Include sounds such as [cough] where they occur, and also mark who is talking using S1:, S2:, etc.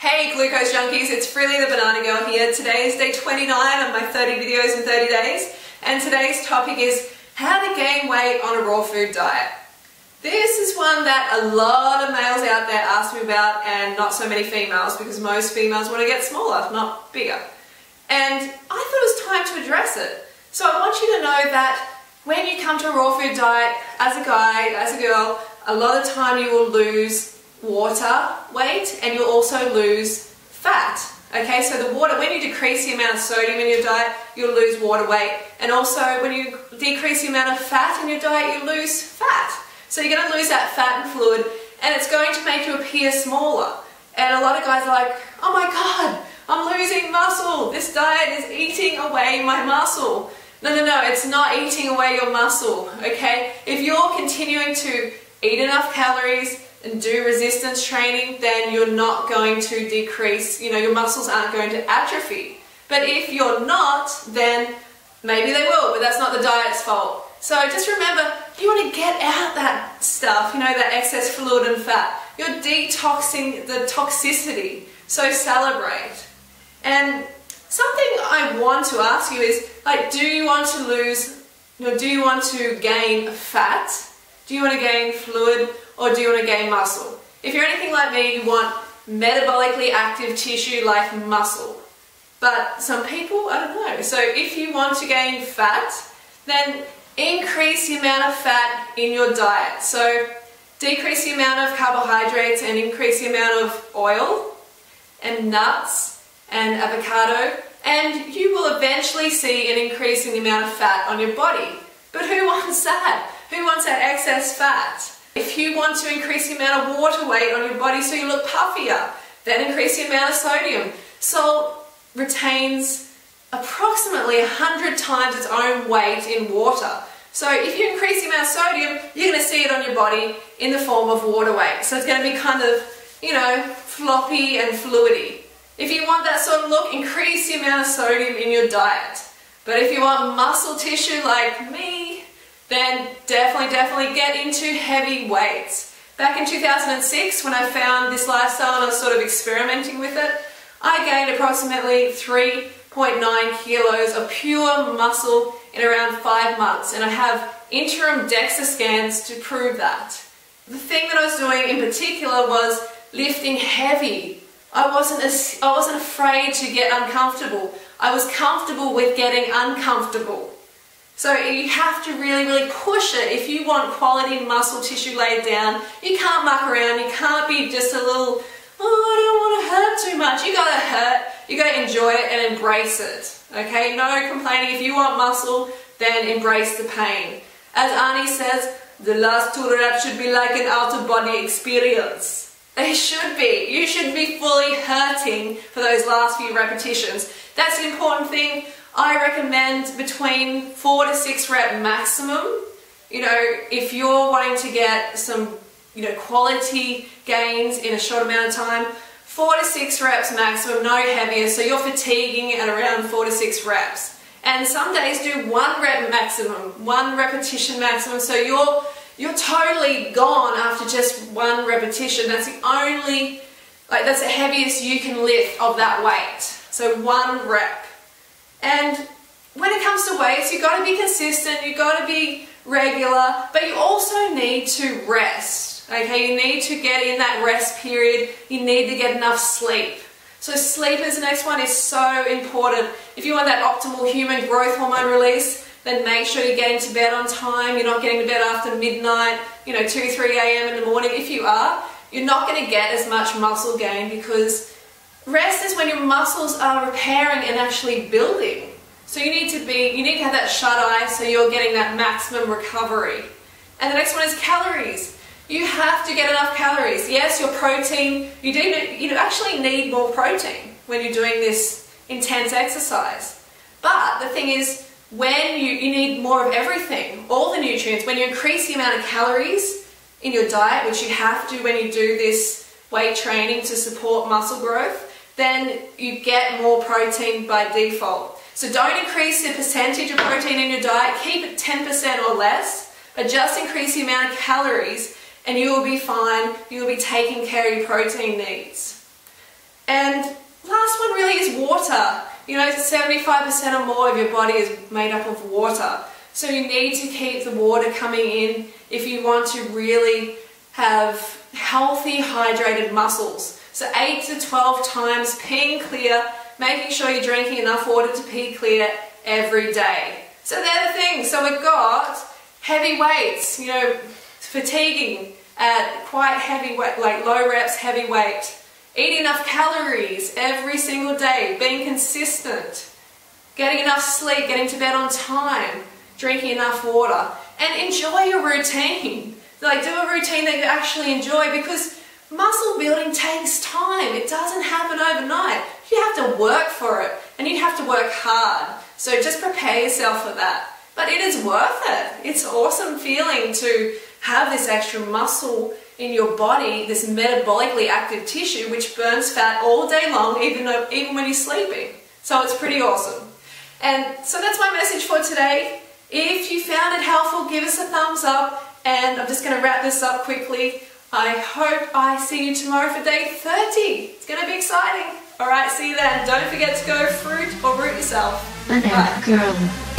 S1: Hey glucose junkies, it's Freelee the Banana Girl here. Today is day 29 of my 30 videos in 30 days and today's topic is how to gain weight on a raw food diet. This is one that a lot of males out there ask me about and not so many females because most females want to get smaller, not bigger. And I thought it was time to address it. So I want you to know that when you come to a raw food diet, as a guy, as a girl, a lot of time you will lose water weight and you'll also lose fat. Okay, so the water, when you decrease the amount of sodium in your diet, you'll lose water weight. And also when you decrease the amount of fat in your diet, you lose fat. So you're going to lose that fat and fluid and it's going to make you appear smaller. And a lot of guys are like, oh my god, I'm losing muscle. This diet is eating away my muscle. No, no, no, it's not eating away your muscle, okay? If you're continuing to eat enough calories, and do resistance training, then you're not going to decrease, you know, your muscles aren't going to atrophy. But if you're not, then maybe they will, but that's not the diet's fault. So just remember, you want to get out that stuff, you know, that excess fluid and fat. You're detoxing the toxicity, so celebrate. And something I want to ask you is, like, do you want to lose, you know, do you want to gain fat? Do you want to gain fluid or do you want to gain muscle? If you're anything like me, you want metabolically active tissue like muscle. But some people, I don't know. So if you want to gain fat, then increase the amount of fat in your diet. So decrease the amount of carbohydrates and increase the amount of oil and nuts and avocado and you will eventually see an increase in the amount of fat on your body. But who [laughs] wants that? Who wants that excess fat? If you want to increase the amount of water weight on your body so you look puffier, then increase the amount of sodium. Salt retains approximately 100 times its own weight in water. So if you increase the amount of sodium, you're going to see it on your body in the form of water weight. So it's going to be kind of, you know, floppy and fluidy. If you want that sort of look, increase the amount of sodium in your diet. But if you want muscle tissue like me, then definitely, definitely get into heavy weights. Back in 2006, when I found this lifestyle and I was sort of experimenting with it, I gained approximately 3.9 kilos of pure muscle in around five months, and I have interim DEXA scans to prove that. The thing that I was doing in particular was lifting heavy. I wasn't, I wasn't afraid to get uncomfortable. I was comfortable with getting uncomfortable. So you have to really, really push it. If you want quality muscle tissue laid down, you can't muck around. You can't be just a little, oh, I don't want to hurt too much. You gotta hurt. You gotta enjoy it and embrace it. Okay? No complaining. If you want muscle, then embrace the pain. As Arnie says, the last two reps should be like an out-of-body experience. They should be. You should be fully hurting for those last few repetitions. That's the important thing. I recommend between four to six rep maximum. You know, if you're wanting to get some, you know, quality gains in a short amount of time, four to six reps maximum, no heavier. So you're fatiguing at around four to six reps. And some days do one rep maximum, one repetition maximum. So you're you're totally gone after just one repetition. That's the only, like that's the heaviest you can lift of that weight. So one rep. And when it comes to weights, you've got to be consistent, you've got to be regular, but you also need to rest. Okay, you need to get in that rest period, you need to get enough sleep. So sleep is the next one is so important. If you want that optimal human growth hormone release, then make sure you get into bed on time. You're not getting to bed after midnight, you know, 2, 3 a.m. in the morning. If you are, you're not going to get as much muscle gain because Rest is when your muscles are repairing and actually building. So you need to be, you need to have that shut eye so you're getting that maximum recovery. And the next one is calories. You have to get enough calories. Yes, your protein, you do you actually need more protein when you're doing this intense exercise. But the thing is, when you, you need more of everything, all the nutrients, when you increase the amount of calories in your diet, which you have to when you do this weight training to support muscle growth, then you get more protein by default. So don't increase the percentage of protein in your diet, keep it 10% or less, but just increase the amount of calories and you will be fine, you will be taking care of your protein needs. And last one really is water. You know, 75% or more of your body is made up of water. So you need to keep the water coming in if you want to really have healthy, hydrated muscles. So 8 to 12 times peeing clear, making sure you're drinking enough water to pee clear every day. So they're the things. So we've got heavy weights, you know, fatiguing at quite heavy weight, like low reps, heavy weight. Eat enough calories every single day, being consistent, getting enough sleep, getting to bed on time, drinking enough water, and enjoy your routine. Like do a routine that you actually enjoy because muscle building takes time. It doesn't happen overnight. You have to work for it and you have to work hard. So just prepare yourself for that. But it is worth it. It's awesome feeling to have this extra muscle in your body, this metabolically active tissue which burns fat all day long even, though, even when you're sleeping. So it's pretty awesome. And so that's my message for today. If you found it helpful, give us a thumbs up. And I'm just going to wrap this up quickly. I hope I see you tomorrow for day 30. It's going to be exciting. Alright, see you then. Don't forget to go fruit or root yourself.
S2: Bye, Girl.